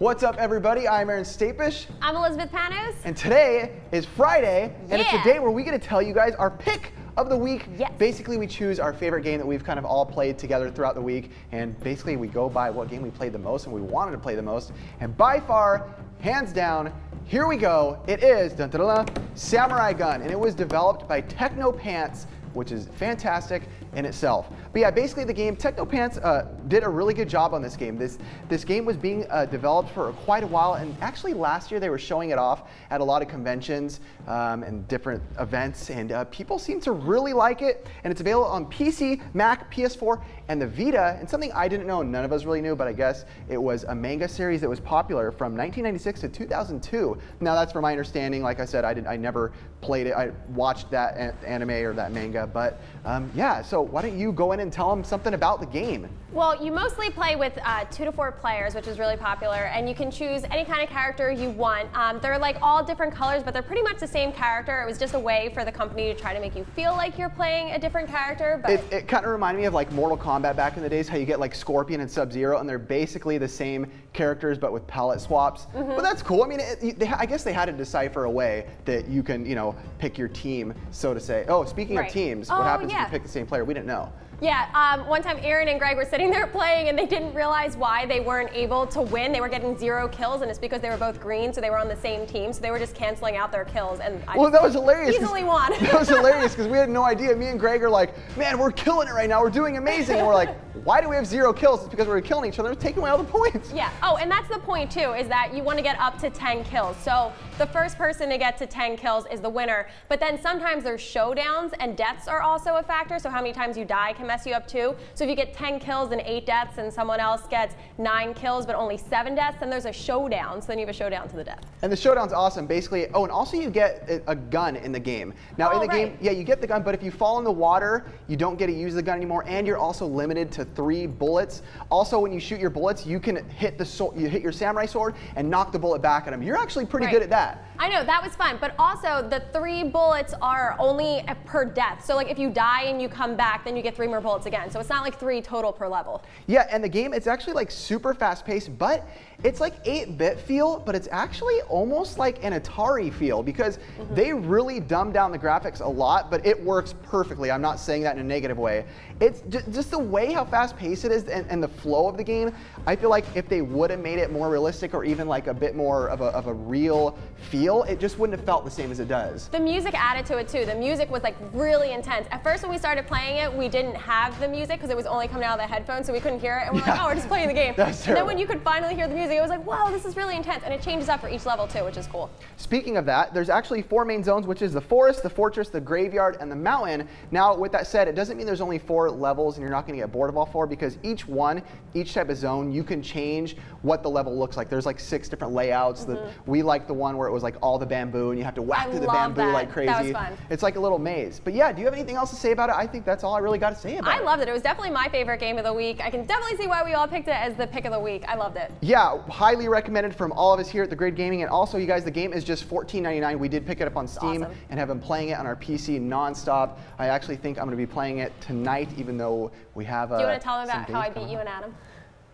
What's up, everybody? I'm Aaron Stapish. I'm Elizabeth Panos. And today is Friday, and it's a day where we get to tell you guys our pick of the week. Yes. Basically, we choose our favorite game that we've kind of all played together throughout the week, and basically we go by what game we played the most and we wanted to play the most. And by far, hands down, here we go. It is dun, dun, dun, Samurai Gunn, and it was developed by Teknopants which is fantastic in itself. But yeah, basically the game, Teknopants uh, did a really good job on this game. This, this game was being uh, developed for quite a while, and actually last year they were showing it off at a lot of conventions um, and different events, and uh, people seem to really like it, and it's available on PC, Mac, PS4, and the Vita, and something I didn't know, none of us really knew, but I guess it was a manga series that was popular from 1996 to 2002. Now that's from my understanding, like I said, I, did, I never played it, I watched that anime or that manga, but um, yeah, so why don't you go in and tell them something about the game? Well, you mostly play with uh, two to four players, which is really popular, and you can choose any kind of character you want. Um, they're like all different colors, but they're pretty much the same character. It was just a way for the company to try to make you feel like you're playing a different character. But it, it kind of reminded me of like Mortal Kombat back in the days, how you get like Scorpion and Sub-Zero, and they're basically the same characters but with palette swaps. Mm -hmm. But that's cool. I mean, it, they, I guess they had to decipher a way that you can, you know, pick your team, so to say. Oh, speaking right. of teams, what oh, happens yeah. if you pick the same player? We didn't know. Yeah, um, one time Aaron and Greg were sitting there playing and they didn't realize why they weren't able to win. They were getting zero kills and it's because they were both green, so they were on the same team, so they were just canceling out their kills. And I well, that was hilarious. Easily won. that was hilarious because we had no idea. Me and Greg are like, man, we're killing it right now. We're doing amazing. And we're like, why do we have zero kills? It's because we're killing each other, taking away all the points. Yeah. Oh, and that's the point too, is that you want to get up to 10 kills. So the first person to get to 10 kills is the winner. But then sometimes there's showdowns and deaths are also a factor. So how many times you die can mess you up too. So if you get 10 kills and eight deaths and someone else gets nine kills but only seven deaths, then there's a showdown. So then you have a showdown to the death. And the showdown's awesome. Basically, oh, and also you get a gun in the game. Now oh, in the right. game, yeah, you get the gun, but if you fall in the water, you don't get to use the gun anymore, and you're also limited to three bullets. Also, when you shoot your bullets, you can hit the sword, you hit your samurai sword and knock the bullet back at them. You're actually pretty right. good at that. I know, that was fun. But also, the three bullets are only per death. So, like, if you die and you come back, then you get three more bullets again. So, it's not like three total per level. Yeah, and the game, it's actually like super fast paced, but it's like 8 bit feel, but it's actually almost like an Atari feel because mm -hmm. they really dumbed down the graphics a lot, but it works perfectly. I'm not saying that in a negative way. It's just the way how fast paced it is and, and the flow of the game. I feel like if they would have made it more realistic or even like a bit more of a, of a real feel, it just wouldn't have felt the same as it does. The music added to it too. The music was like really intense. At first when we started playing it, we didn't have the music because it was only coming out of the headphones, so we couldn't hear it. And we're yeah. like, oh, we're just playing the game. That's and then when you could finally hear the music, it was like, whoa, this is really intense. And it changes up for each level too, which is cool. Speaking of that, there's actually four main zones, which is the forest, the fortress, the graveyard, and the mountain. Now, with that said, it doesn't mean there's only four levels and you're not going to get bored of all four because each one, each type of zone, you can change what the level looks like. There's like six different layouts. Mm -hmm. the, we like the one where it was like all the bamboo and you have to whack I through the bamboo that. like crazy. That was fun. It's like a little maze. But yeah, do you have anything else to say about it? I think that's all I really got to say about I it. I loved it. It was definitely my favorite game of the week. I can definitely see why we all picked it as the pick of the week. I loved it. Yeah, highly recommended from all of us here at The Grid Gaming. And also, you guys, the game is just $14.99. We did pick it up on Steam awesome. and have been playing it on our PC nonstop. I actually think I'm going to be playing it tonight, even though we have. Do you uh, want to tell them about how I beat you and Adam?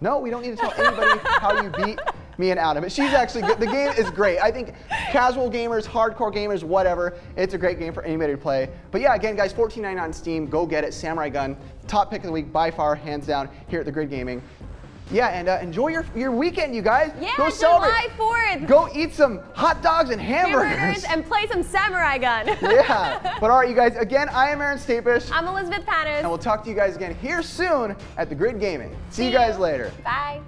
No, we don't need to tell anybody how you beat me and Adam. She's actually good. The game is great. I think casual gamers, hardcore gamers, whatever, it's a great game for anybody to play. But yeah, again, guys, $14.99 on Steam. Go get it. Samurai Gunn, top pick of the week by far, hands down, here at the Grid Gaming. Yeah, and uh, enjoy your, your weekend, you guys. Yeah, Go July 4th. Go eat some hot dogs and hamburgers. hamburgers and play some Samurai Gunn. yeah. But all right, you guys, again, I am Aaron Stapish. I'm Elizabeth Panos. And we'll talk to you guys again here soon at the Grid Gaming. See, See you guys later. Bye.